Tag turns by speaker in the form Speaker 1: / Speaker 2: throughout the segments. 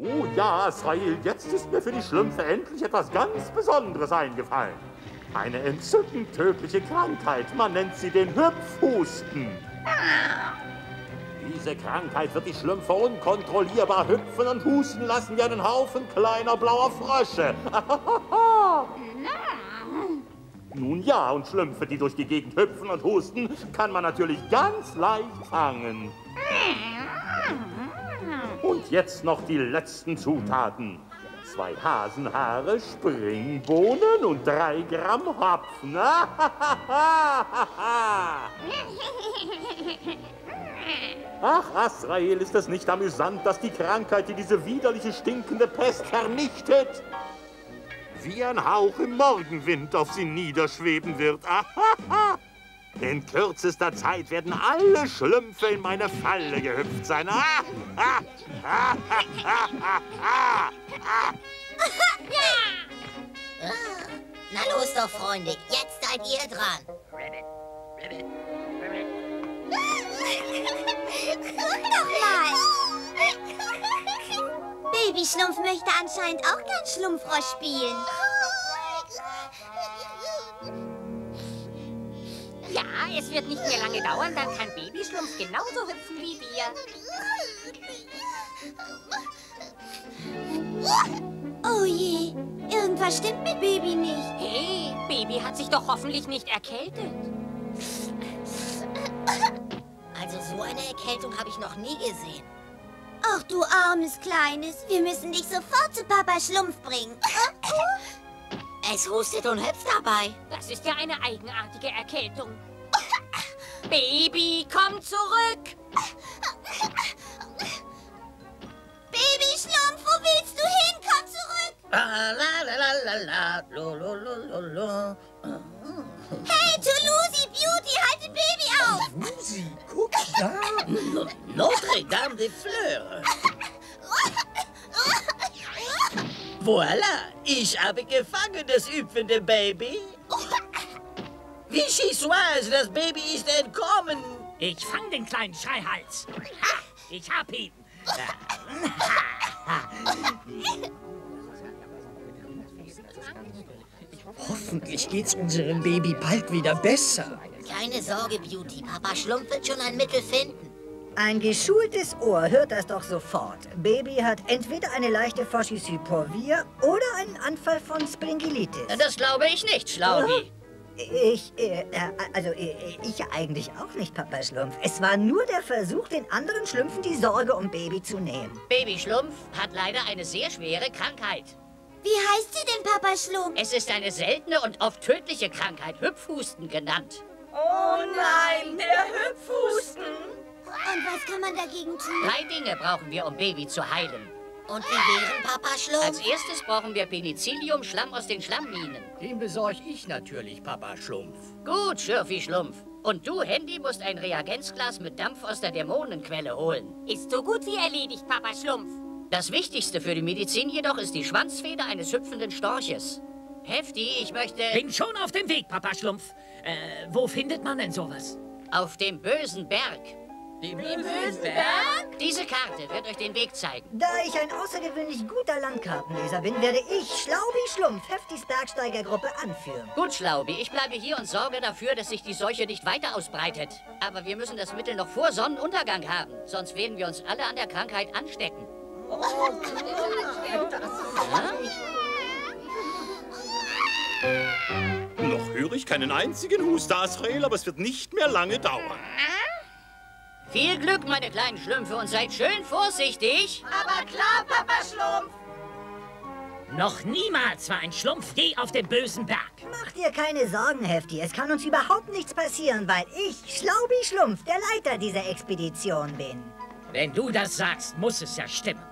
Speaker 1: Oh ja, Israel, jetzt ist mir für die Schlümpfe endlich etwas ganz Besonderes eingefallen. Eine entzückend tödliche Krankheit, man nennt sie den Hüpfhusten. Diese Krankheit wird die Schlümpfe unkontrollierbar hüpfen und husten lassen wie einen Haufen kleiner blauer Frösche. Nun ja, und Schlümpfe, die durch die Gegend hüpfen und husten, kann man natürlich ganz leicht fangen. Jetzt noch die letzten Zutaten. Zwei Hasenhaare, Springbohnen und drei Gramm Hopfen. Ach, Asrael, ist es nicht amüsant, dass die Krankheit, die diese widerliche, stinkende Pest vernichtet, wie ein Hauch im Morgenwind auf sie niederschweben wird. In kürzester Zeit werden alle Schlümpfe in meine Falle gehüpft sein.
Speaker 2: Na los doch, Freunde, jetzt seid ihr dran.
Speaker 3: Guck doch mal. Babyschlumpf möchte anscheinend auch gern Schlumpfrosch spielen.
Speaker 4: Es wird nicht mehr lange dauern, dann kann Babyschlumpf genauso hüpfen wie wir.
Speaker 3: Oh je, irgendwas stimmt mit Baby nicht.
Speaker 4: Hey, Baby hat sich doch hoffentlich nicht erkältet.
Speaker 2: Also so eine Erkältung habe ich noch nie gesehen.
Speaker 3: Ach du armes Kleines, wir müssen dich sofort zu Papa Schlumpf bringen.
Speaker 2: Es hustet und hüpft dabei.
Speaker 4: Das ist ja eine eigenartige Erkältung. Baby, komm zurück!
Speaker 3: Baby Schlumpf, wo willst du hin? Komm zurück!
Speaker 2: Ah, la la la la la, lo lo lo lo lo.
Speaker 3: Hey, Toulouse Beauty, haltet Baby auf!
Speaker 5: Musi, guck da.
Speaker 6: Notre Dame des Fleurs. Voilà, ich habe gefangen das hüpfende Baby. Vichyssoise, das Baby ist entkommen.
Speaker 7: Ich fang den kleinen Schreihals. Ha, ich hab ihn.
Speaker 5: Hoffentlich geht's unserem Baby bald wieder besser.
Speaker 2: Keine Sorge, Beauty. Papa Schlumpf wird schon ein Mittel finden.
Speaker 8: Ein geschultes Ohr hört das doch sofort. Baby hat entweder eine leichte Fauchissypovir oder einen Anfall von Springilitis.
Speaker 6: Das glaube ich nicht, Schlaubi.
Speaker 8: Ich, äh, äh, also äh, ich eigentlich auch nicht, Papa Schlumpf. Es war nur der Versuch, den anderen Schlümpfen die Sorge um Baby zu nehmen.
Speaker 6: Baby Schlumpf hat leider eine sehr schwere Krankheit.
Speaker 3: Wie heißt sie denn, Papa Schlumpf?
Speaker 6: Es ist eine seltene und oft tödliche Krankheit, Hüpfhusten genannt.
Speaker 9: Oh nein, der Hüpfhusten.
Speaker 3: Und was kann man dagegen tun?
Speaker 6: Drei Dinge brauchen wir, um Baby zu heilen.
Speaker 2: Und wie wären Papa
Speaker 6: Als
Speaker 2: Schlumpf?
Speaker 6: erstes brauchen wir Penicillium, Schlamm aus den Schlammminen.
Speaker 7: Den besorge ich natürlich, Papa Schlumpf.
Speaker 6: Gut, Schürfi Schlumpf. Und du, Handy, musst ein Reagenzglas mit Dampf aus der Dämonenquelle holen.
Speaker 4: Ist so gut wie erledigt, Papa Schlumpf.
Speaker 6: Das Wichtigste für die Medizin jedoch ist die Schwanzfeder eines hüpfenden Storches. Hefti, ich möchte
Speaker 7: Bin schon auf dem Weg, Papa Schlumpf. Äh, wo findet man denn sowas?
Speaker 6: auf dem bösen Berg.
Speaker 7: Dem
Speaker 9: bösen Berg?
Speaker 6: Diese Karte wird euch den Weg zeigen.
Speaker 8: Da ich ein außergewöhnlich guter Landkartenleser bin, werde ich, Schlaubi Schlumpf, Heftis Bergsteigergruppe anführen.
Speaker 6: Gut, Schlaubi, ich bleibe hier und sorge dafür, dass sich die Seuche nicht weiter ausbreitet. Aber wir müssen das Mittel noch vor Sonnenuntergang haben, sonst werden wir uns alle an der Krankheit anstecken.
Speaker 1: Noch höre ich keinen einzigen Huster, Asrael, aber es wird nicht mehr lange dauern.
Speaker 6: Viel Glück, meine kleinen Schlümpfe, und seid schön vorsichtig.
Speaker 9: Aber klar, Papa Schlumpf.
Speaker 7: Noch niemals war ein Schlumpf je auf dem bösen Berg.
Speaker 8: Mach dir keine Sorgen, Hefti. Es kann uns überhaupt nichts passieren, weil ich, Schlaubi Schlumpf, der Leiter dieser Expedition bin.
Speaker 7: Wenn du das sagst, muss es ja stimmen.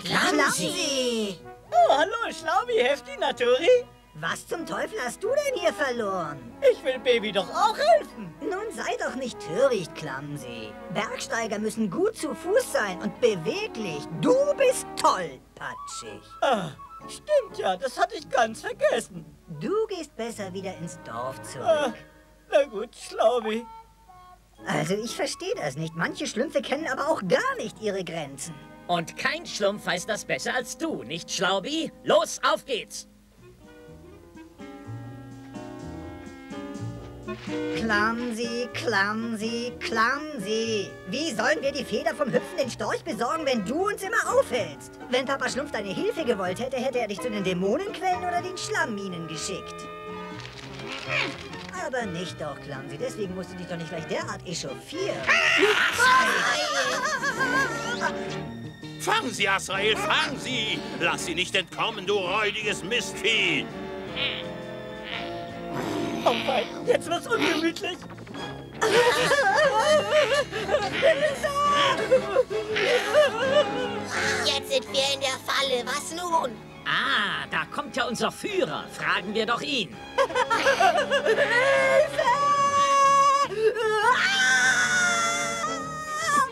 Speaker 8: Klamsi!
Speaker 9: Oh, hallo, Schlaubi, Hefti, Naturi.
Speaker 8: Was zum Teufel hast du denn hier verloren?
Speaker 9: Ich will Baby doch auch helfen.
Speaker 8: Nun sei doch nicht töricht, Klamsi. Bergsteiger müssen gut zu Fuß sein und beweglich. Du bist tollpatschig.
Speaker 9: Ah, stimmt ja, das hatte ich ganz vergessen.
Speaker 8: Du gehst besser wieder ins Dorf
Speaker 9: Ah,
Speaker 8: zurück.
Speaker 9: na gut, Schlaubi.
Speaker 8: Also ich verstehe das nicht. Manche Schlümpfe kennen aber auch gar nicht ihre Grenzen.
Speaker 7: Und kein Schlumpf weiß das besser als du, nicht Schlaubi? Los, auf geht's!
Speaker 8: Clumsy, clumsy, clumsy. Wie sollen wir die Feder vom hüpfenden Storch besorgen, wenn du uns immer aufhältst? Wenn Papa Schlumpf deine Hilfe gewollt hätte, hätte er dich zu den Dämonenquellen oder den Schlammminen geschickt. Aber nicht doch, Clumsy. Deswegen musst du dich doch nicht gleich derart echauffieren.
Speaker 1: Fang sie, Azrael, fang sie! Lass sie nicht entkommen, du räudiges Mistvieh!
Speaker 9: Oh jetzt wird's ungemütlich.
Speaker 2: Jetzt sind wir in der Falle. Was nun?
Speaker 7: Ah, da kommt ja unser Führer. Fragen wir doch ihn.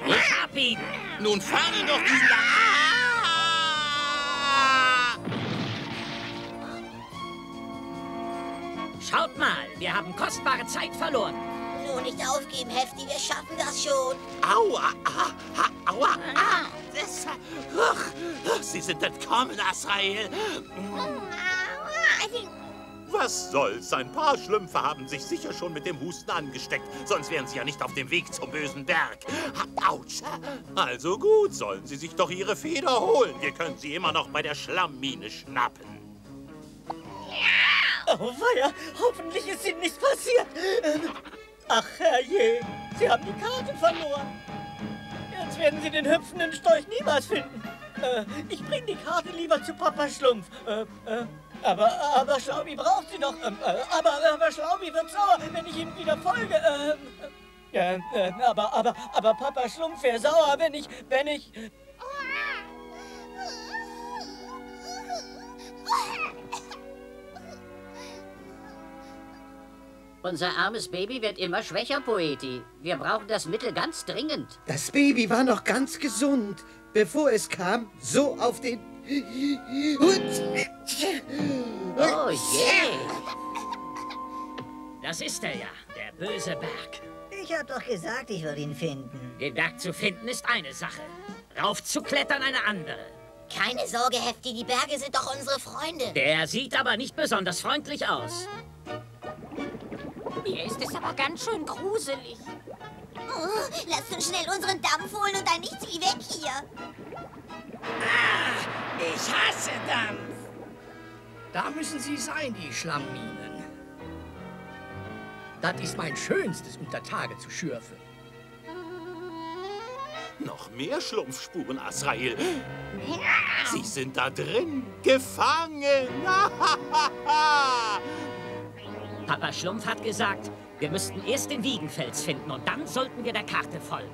Speaker 7: Ich hab ihn.
Speaker 1: Nun fang ihn doch diesen...
Speaker 7: wir haben kostbare Zeit verloren.
Speaker 2: Nur nicht aufgeben, Hefti. Wir schaffen das schon.
Speaker 1: Aua, ah, ah, aua, ah, das, ach, Sie sind entkommen, Azrael. Was soll's? Ein paar Schlümpfe haben sich sicher schon mit dem Husten angesteckt. Sonst wären sie ja nicht auf dem Weg zum bösen Berg. Autsch. Also gut, sollen sie sich doch ihre Feder holen. Wir können sie immer noch bei der Schlammmine schnappen.
Speaker 9: Oh weia, hoffentlich ist Ihnen nichts passiert. Ach herrje, Sie haben die Karte verloren. Jetzt werden Sie den hüpfenden Storch niemals finden. Äh, ich bringe die Karte lieber zu Papa Schlumpf. Äh, äh, aber, aber Schlaubi braucht sie doch. Ähm, äh, aber, aber Schlaubi wird sauer, wenn ich ihm wieder folge. Ähm, äh, äh, aber, aber, aber Papa Schlumpf wäre sauer, wenn ich, wenn ich...
Speaker 6: Unser armes Baby wird immer schwächer, Poeti. Wir brauchen das Mittel ganz dringend.
Speaker 10: Das Baby war noch ganz gesund, bevor es kam, so auf den Hund.
Speaker 6: Oh je!
Speaker 7: Das ist er ja, der böse Berg.
Speaker 8: Ich hab doch gesagt, ich würde ihn finden.
Speaker 7: Den Berg zu finden ist eine Sache. Rauf zu klettern eine andere.
Speaker 2: Keine Sorge, Hefti. Die Berge sind doch unsere Freunde.
Speaker 7: Der sieht aber nicht besonders freundlich aus.
Speaker 4: Mir ist es aber ganz schön gruselig.
Speaker 3: Oh, lass uns schnell unseren Dampf holen und dann nichts wie weg hier.
Speaker 5: Ich hasse Dampf. Da müssen Sie sein, die Schlammminen. Das ist mein Schönstes, unter Tage zu schürfen.
Speaker 1: Noch mehr Schlumpfspuren, Azrael. Sie sind da drin, gefangen.
Speaker 7: Papa Schlumpf hat gesagt, wir müssten erst den Wiegenfels finden und dann sollten wir der Karte folgen.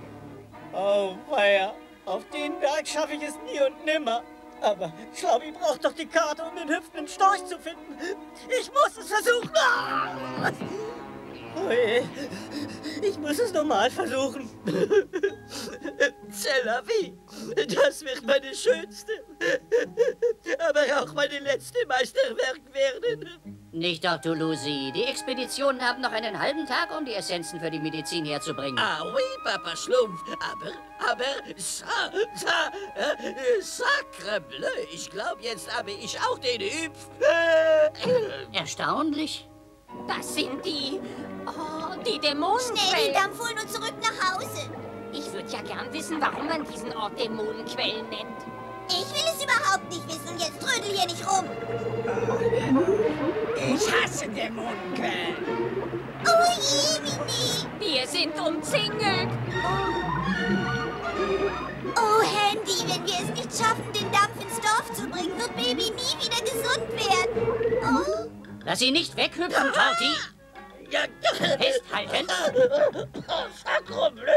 Speaker 9: Oh weia, auf den Berg schaffe ich es nie und nimmer. Aber Schlaubi braucht doch die Karte, um den hüpfenden Storch zu finden. Ich muss es versuchen. Ah! Oje, ich muss es nochmal versuchen. Cellavi, das wird meine schönste, aber auch meine letzte Meisterwerk werden.
Speaker 6: Nicht doch, du Lucy. Die Expeditionen haben noch einen halben Tag, um die Essenzen für die Medizin herzubringen.
Speaker 5: Ah oui, Papa Schlumpf. Aber, aber, sa, sa, äh, sacre bleu. Ich glaube, jetzt habe ich auch den Hüpf. Äh,
Speaker 6: Erstaunlich.
Speaker 4: Das sind die... Oh, die
Speaker 3: Schnell den
Speaker 4: Dämonenquellen.
Speaker 3: Dampf holen und zurück nach Hause.
Speaker 4: Ich würde ja gern wissen, warum man diesen Ort Dämonenquellen nennt.
Speaker 3: Ich will es überhaupt nicht wissen und jetzt trödel hier nicht rum.
Speaker 5: ich hasse Dämonenquellen.
Speaker 3: Oh je, Mini.
Speaker 4: Wir sind umzingelt.
Speaker 3: Oh, Handy, wenn wir es nicht schaffen, den Dampf ins Dorf zu bringen, wird Baby nie wieder gesund werden. Oh.
Speaker 6: Lass sie nicht weghüpfen, Torti.
Speaker 5: Ja,
Speaker 6: Festhalten.
Speaker 5: sacre bleu.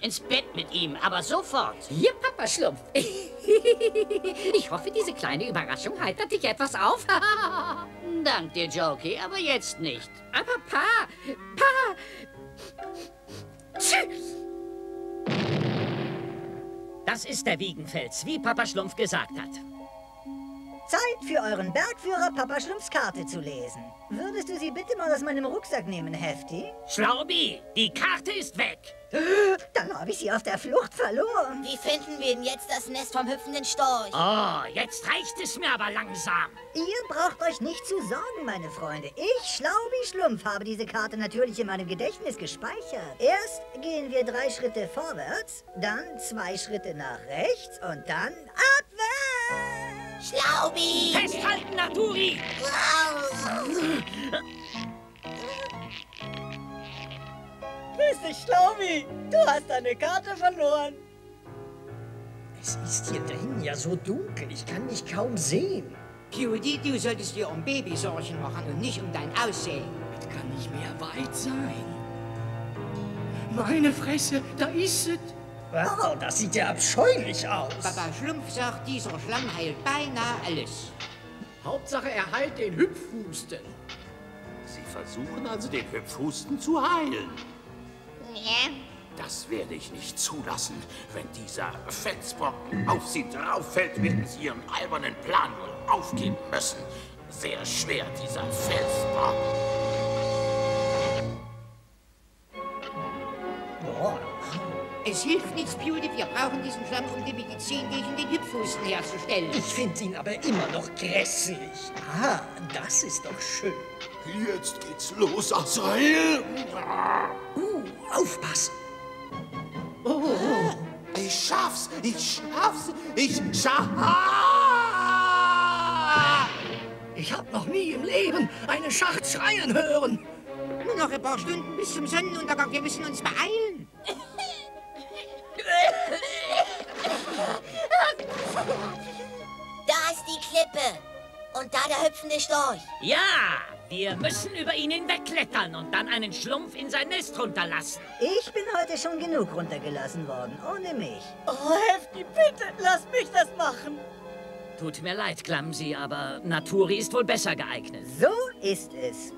Speaker 6: Ins Bett mit ihm, aber sofort.
Speaker 11: Hier, Papa Schlumpf. Ich hoffe, diese kleine Überraschung heitert dich etwas auf.
Speaker 6: Dank dir, Jokey, aber jetzt nicht.
Speaker 11: Aber Pa, Pa. Tschüss.
Speaker 7: Das ist der Wiegenfels, wie Papa Schlumpf gesagt hat.
Speaker 8: Zeit für euren Bergführer Papa Schlumpfs Karte zu lesen. Würdest du sie bitte mal aus meinem Rucksack nehmen, Hefti?
Speaker 7: Schlaubi, die Karte ist weg.
Speaker 8: Dann habe ich sie auf der Flucht verloren.
Speaker 2: Wie finden wir denn jetzt das Nest vom hüpfenden Storch?
Speaker 7: Oh, jetzt reicht es mir aber langsam.
Speaker 8: Ihr braucht euch nicht zu sorgen, meine Freunde. Ich, Schlaubi Schlumpf, habe diese Karte natürlich in meinem Gedächtnis gespeichert. Erst gehen wir drei Schritte vorwärts, dann zwei Schritte nach rechts und dann abwärts.
Speaker 2: Schlaubi!
Speaker 7: Festhalten, Naturi!
Speaker 9: Grüß dich, Schlaubi. Du hast deine Karte verloren.
Speaker 12: Es ist hier drin ja so dunkel, ich kann mich kaum sehen.
Speaker 13: Cutie, du solltest dir um Baby Sorgen machen und nicht um dein Aussehen.
Speaker 12: Es kann nicht mehr weit sein. Meine Fresse, da ist es. Wow, das sieht ja abscheulich aus.
Speaker 13: Papa Schlumpf sagt, dieser Schlamm heilt beinahe alles.
Speaker 12: Hauptsache, er heilt den Hüpfhusten.
Speaker 1: Sie versuchen also den Hüpfhusten zu heilen.
Speaker 2: Ja.
Speaker 1: Das werde ich nicht zulassen. Wenn dieser Felsbrocken auf Sie drauffällt, werden Sie Ihren albernen Plan wohl aufgeben müssen. Sehr schwer, dieser Felsbrocken.
Speaker 13: Es hilft nichts, Beauty. Wir brauchen diesen Schlamm, um die Medizin gegen den Hüpfhusten herzustellen.
Speaker 12: Ich finde ihn aber immer noch grässlich. Ah, das ist doch schön.
Speaker 1: Jetzt geht's los, Azrael.
Speaker 12: Uh, aufpassen.
Speaker 1: Oh. Ich schaff's, ich schaff's, ich schaff's.
Speaker 12: Ich hab noch nie im Leben eine Schacht schreien hören.
Speaker 13: Nur noch ein paar Stunden bis zum Sonnenuntergang. Wir müssen uns beeilen.
Speaker 2: Klippe. Und da der hüpfende Storch.
Speaker 7: Ja, wir müssen über ihn hinwegklettern und dann einen Schlumpf in sein Nest runterlassen.
Speaker 8: Ich bin heute schon genug runtergelassen worden, ohne mich.
Speaker 9: Oh, Hefti, bitte, lass mich das machen.
Speaker 7: Tut mir leid, Clumsy, aber Naturi ist wohl besser geeignet.
Speaker 8: So ist es.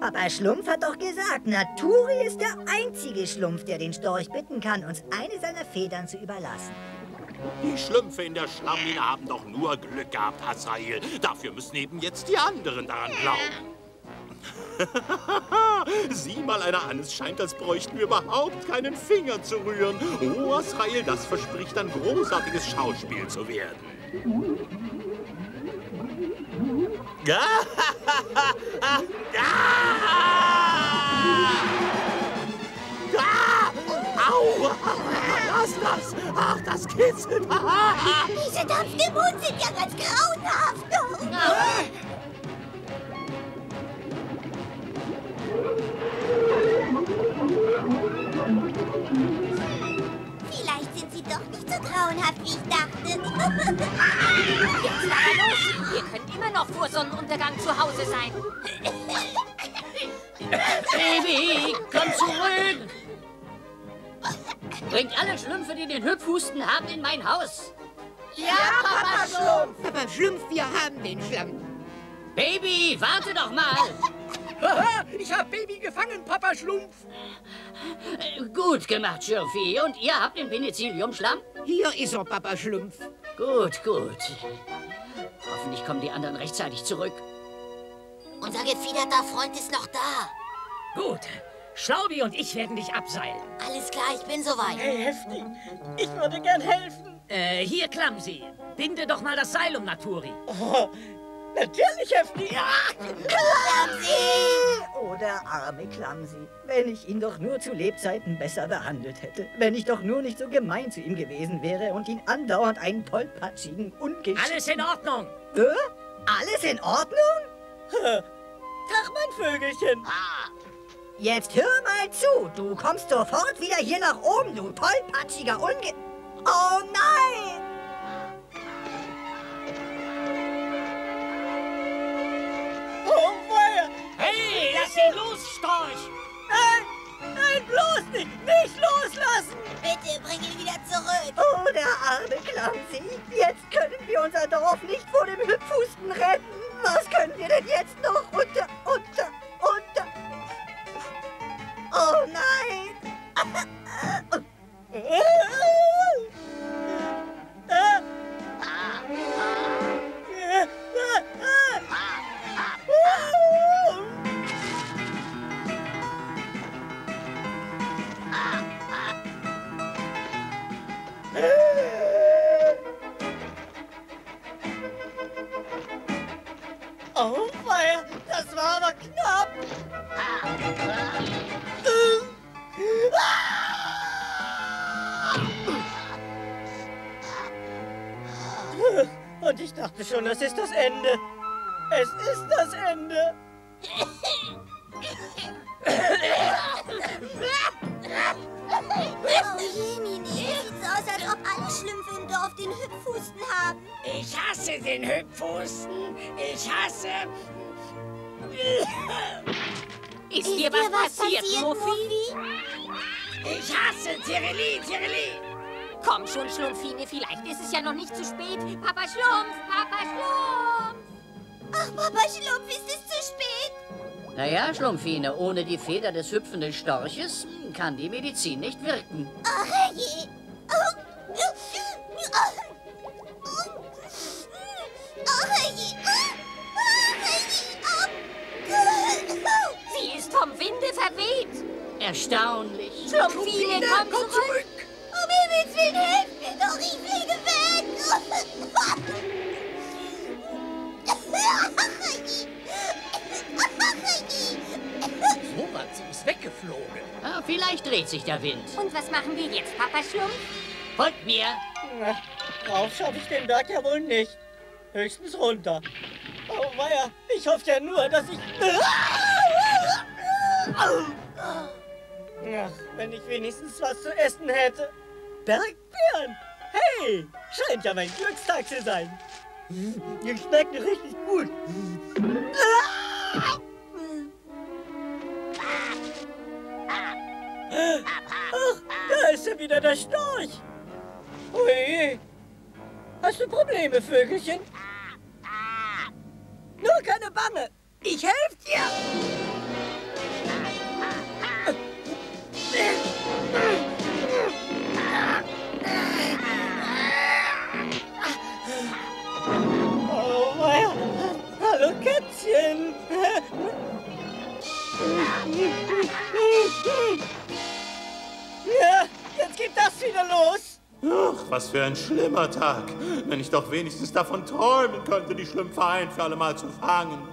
Speaker 8: Papa Schlumpf hat doch gesagt, Naturi ist der einzige Schlumpf, der den Storch bitten kann, uns eine seiner Federn zu überlassen.
Speaker 1: Die Schlümpfe in der Schlammine haben doch nur Glück gehabt, Azrael. Dafür müssen eben jetzt die anderen daran glauben. Sieh mal einer an, es scheint, als bräuchten wir überhaupt keinen Finger zu rühren. Oh, Azrael, das verspricht ein großartiges Schauspiel zu werden. Ah! Lass das! Ach, das kitzelt!
Speaker 3: Diese Dampfdämonen sind ja ganz grauenhaft. Vielleicht sind sie doch nicht so grauenhaft, wie ich dachte.
Speaker 4: Jetzt aber los! Wir können immer noch vor Sonnenuntergang zu Hause sein.
Speaker 6: Baby, komm zurück! Bringt alle Schlümpfe, die den Hüpfhusten haben, in mein Haus.
Speaker 13: Ja, Papa Schlumpf. Papa Schlumpf, wir haben den Schlamm.
Speaker 6: Baby, warte doch mal.
Speaker 12: Haha, ich hab Baby gefangen, Papa Schlumpf.
Speaker 6: Gut gemacht, Schürfi. Und ihr habt den Penicilliumschlamm?
Speaker 13: Hier ist er, Papa Schlumpf.
Speaker 6: Gut, gut. Hoffentlich kommen die anderen rechtzeitig zurück.
Speaker 2: Unser gefiederter Freund ist noch da.
Speaker 7: Gut. Schlaubi und ich werden dich abseilen.
Speaker 2: Alles klar, ich bin soweit.
Speaker 9: Hey, Hefti, ich würde gern helfen.
Speaker 7: Äh, hier, Clumsy. Binde doch mal das Seil um Naturi.
Speaker 9: Oh, natürlich, Hefti. Ja.
Speaker 8: Clumsy! Oh, der arme Clumsy. Wenn ich ihn doch nur zu Lebzeiten besser behandelt hätte. Wenn ich doch nur nicht so gemein zu ihm gewesen wäre und ihn andauernd einen tollpatschigen, ungeschickten...
Speaker 7: Alles in Ordnung.
Speaker 8: Äh? Alles in Ordnung?
Speaker 9: Tag, mein Vögelchen.
Speaker 8: Jetzt hör mal zu. Du kommst sofort wieder hier nach oben, du tollpatschiger Unge... Oh nein!
Speaker 9: Oh, weia.
Speaker 7: Hey, lass ihn los, Storch!
Speaker 9: Nein, nein, bloß nicht. Nicht loslassen.
Speaker 2: Bitte bring ihn wieder zurück.
Speaker 8: Oh, der arme Clumsy. Jetzt können wir unser Dorf nicht vor dem Hüpfhusten retten. Was können wir denn jetzt noch unter, unter, unter... Oh nein!
Speaker 9: Oh, Feuer, das war aber knapp. Dachte schon, das ist das Ende. Es ist das Ende.
Speaker 3: Oh je, Mini. Sieht so aus, als ob alle Schlümpfe im Dorf den Hüpfhusten haben.
Speaker 13: Ich hasse den Hüpfhusten. Ich hasse...
Speaker 4: Ist, dir was, passiert, Muffi?
Speaker 13: Ich hasse Tireli, Tireli.
Speaker 4: Komm schon, Schlumpfine, vielleicht ist es ja noch nicht zu spät. Papa Schlumpf, Papa Schlumpf.
Speaker 3: Ach, Papa Schlumpf, ist es zu spät?
Speaker 6: Naja, Schlumpfine, ohne die Feder des hüpfenden Storches kann die Medizin nicht wirken.
Speaker 3: Ach, herrje.
Speaker 4: Sie ist vom Winde verweht.
Speaker 6: Erstaunlich.
Speaker 4: Schlumpfine, komm,
Speaker 13: komm zurück.
Speaker 3: Himmels Willen, helft mir doch, ich fliege weg.
Speaker 12: So was, sie ist weggeflogen.
Speaker 6: Ah, vielleicht dreht sich der Wind.
Speaker 4: Und was machen wir jetzt, Papa Schlumpf?
Speaker 6: Folgt mir.
Speaker 9: Na, rauf schaffe ich den Berg ja wohl nicht. Höchstens runter. Oh weia, ich hoffe ja nur, dass ich... Ach, wenn ich wenigstens was zu essen hätte. Bergbären! Hey, scheint ja mein Glückstag zu sein. Die schmecken richtig gut. Ach, da ist ja wieder der Storch. Ui. Hast du Probleme, Vögelchen? Nur keine Bange. Ich helfe dir. Kätzchen. Ja, jetzt geht das wieder los.
Speaker 1: Ach, was für ein schlimmer Tag. Wenn ich doch wenigstens davon träumen könnte, die Schlümpfe ein für alle Mal zu fangen.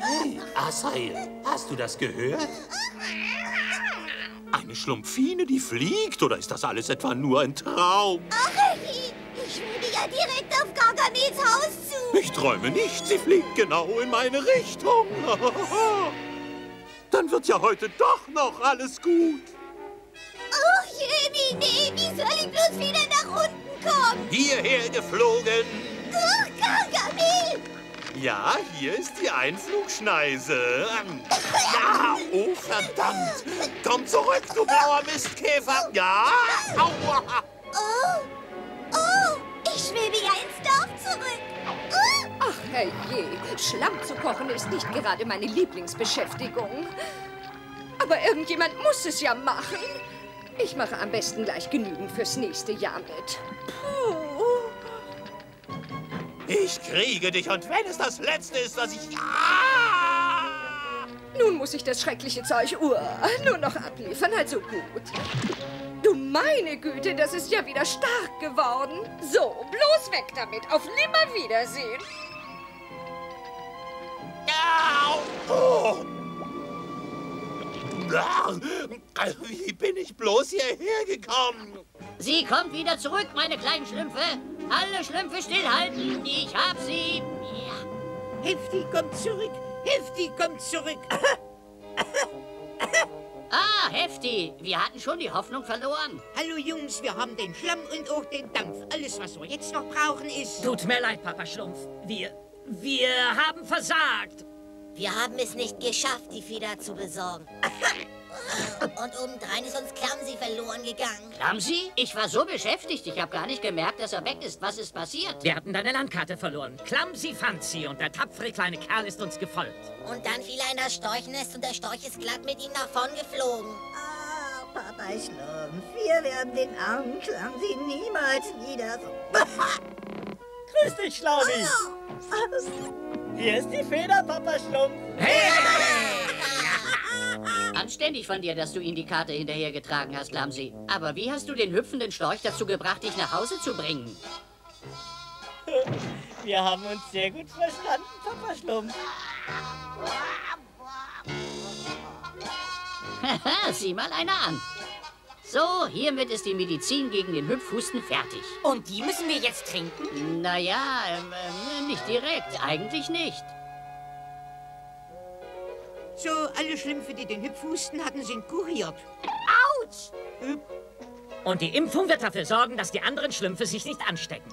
Speaker 1: Hey, Asael, hast du das gehört? Eine Schlumpfine, die fliegt? Oder ist das alles etwa nur ein Traum?
Speaker 3: Gargamels Haus zu.
Speaker 1: Ich träume nicht, sie fliegt genau in meine Richtung. Dann wird ja heute doch noch alles gut.
Speaker 3: Ach je, nee, wie soll ich bloß wieder nach unten kommen?
Speaker 1: Hierher geflogen.
Speaker 3: Ach, Gargamel.
Speaker 1: Ja, hier ist die Einflugschneise. Ja, oh verdammt. Komm zurück, du blauer Mistkäfer. Ja, aua.
Speaker 11: Herrje, Schlamm zu kochen ist nicht gerade meine Lieblingsbeschäftigung. Aber irgendjemand muss es ja machen. Ich mache am besten gleich genügend fürs nächste Jahr mit. Puh.
Speaker 1: Ich kriege dich und wenn es das Letzte ist, was ich... Ah!
Speaker 11: Nun muss ich das schreckliche Zeug uh, nur noch abliefern, also gut. Du meine Güte, das ist ja wieder stark geworden. So, bloß weg damit. Auf Nimmerwiedersehen.
Speaker 1: Wie bin ich bloß hierher gekommen?
Speaker 6: Sie kommt wieder zurück, meine kleinen Schlümpfe. Alle Schlümpfe stillhalten. Ich hab sie. Ja.
Speaker 13: Hefti, komm zurück. Hefti, komm zurück.
Speaker 6: Ah, Hefti. Wir hatten schon die Hoffnung verloren.
Speaker 13: Hallo Jungs, wir haben den Schlamm und auch den Dampf. Alles, was wir jetzt noch brauchen, ist...
Speaker 7: Tut mir leid, Papa Schlumpf. Wir, wir haben versagt.
Speaker 2: Wir haben es nicht geschafft, die Feder zu besorgen. Und obendrein ist uns Clumsy verloren gegangen.
Speaker 6: Clumsy? Ich war so beschäftigt, ich habe gar nicht gemerkt, dass er weg ist. Was ist passiert?
Speaker 7: Wir hatten deine Landkarte verloren. Clumsy fand sie und der tapfere kleine Kerl ist uns gefolgt.
Speaker 2: Und dann fiel er in das Storchnest und der Storch ist glatt mit ihm nach vorn geflogen.
Speaker 8: Ah, Papa Schlumpf, wir werden den armen Clumsy niemals wieder
Speaker 9: Grüß dich, Schlaumi. Hier ist die Feder, Papa Schlumpf.
Speaker 6: Anständig von dir, dass du ihm die Karte hinterhergetragen hast, Clumsy. Aber wie hast du den hüpfenden Storch dazu gebracht, dich nach Hause zu bringen?
Speaker 9: Wir haben uns sehr gut verstanden, Papa Schlumpf.
Speaker 6: Haha, sieh mal einer an. So, hiermit ist die Medizin gegen den Hüpfhusten fertig.
Speaker 4: Und die müssen wir jetzt trinken?
Speaker 6: Naja, ähm, ähm, nicht direkt. Eigentlich nicht.
Speaker 13: So, alle Schlümpfe, die den Hüpfhusten hatten, sind kuriert.
Speaker 4: Autsch!
Speaker 7: Und die Impfung wird dafür sorgen, dass die anderen Schlümpfe sich nicht anstecken.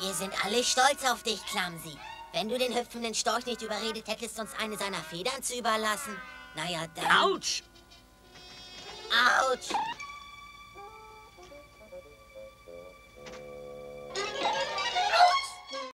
Speaker 2: Wir sind alle stolz auf dich, Clumsy. Wenn du den hüpfenden Storch nicht überredet hättest, uns eine seiner Federn zu überlassen. Naja, dann...
Speaker 7: Autsch!
Speaker 2: Autsch!